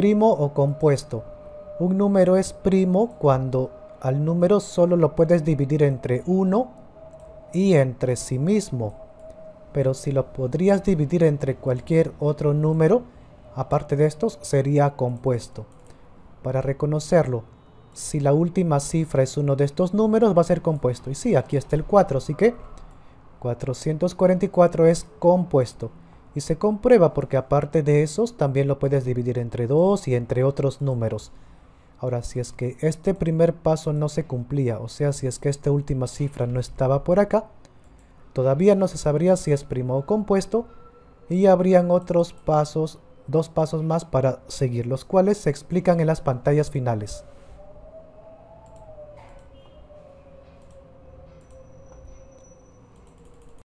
Primo o compuesto. Un número es primo cuando al número solo lo puedes dividir entre 1 y entre sí mismo. Pero si lo podrías dividir entre cualquier otro número, aparte de estos, sería compuesto. Para reconocerlo, si la última cifra es uno de estos números, va a ser compuesto. Y sí, aquí está el 4, así que 444 es compuesto. Y se comprueba porque aparte de esos, también lo puedes dividir entre 2 y entre otros números. Ahora, si es que este primer paso no se cumplía, o sea, si es que esta última cifra no estaba por acá, todavía no se sabría si es primo o compuesto, y habrían otros pasos, dos pasos más para seguir, los cuales se explican en las pantallas finales.